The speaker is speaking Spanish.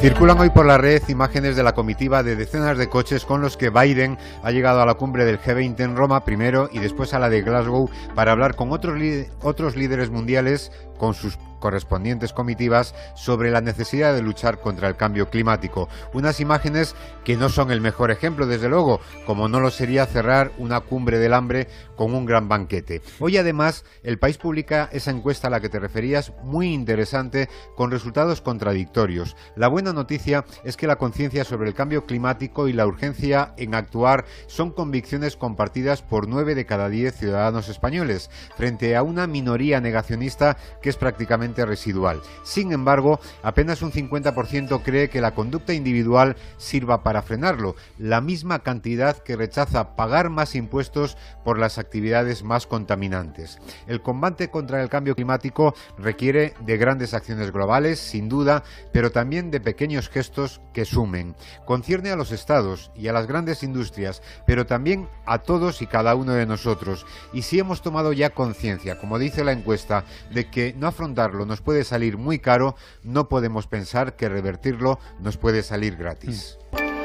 Circulan hoy por la red imágenes de la comitiva de decenas de coches con los que Biden ha llegado a la cumbre del G20 en Roma primero y después a la de Glasgow para hablar con otros, otros líderes mundiales con sus correspondientes comitivas sobre la necesidad de luchar contra el cambio climático. Unas imágenes que no son el mejor ejemplo, desde luego, como no lo sería cerrar una cumbre del hambre con un gran banquete. Hoy además el país publica esa encuesta a la que te referías, muy interesante, con resultados contradictorios. La buena noticia es que la conciencia sobre el cambio climático y la urgencia en actuar son convicciones compartidas por nueve de cada diez ciudadanos españoles, frente a una minoría negacionista que es prácticamente residual. Sin embargo, apenas un 50% cree que la conducta individual sirva para frenarlo, la misma cantidad que rechaza pagar más impuestos por las actividades más contaminantes. El combate contra el cambio climático requiere de grandes acciones globales, sin duda, pero también de pequeños gestos que sumen. Concierne a los estados y a las grandes industrias, pero también a todos y cada uno de nosotros. Y si hemos tomado ya conciencia, como dice la encuesta, de que no afrontarlo nos puede salir muy caro, no podemos pensar que revertirlo nos puede salir gratis. Mm.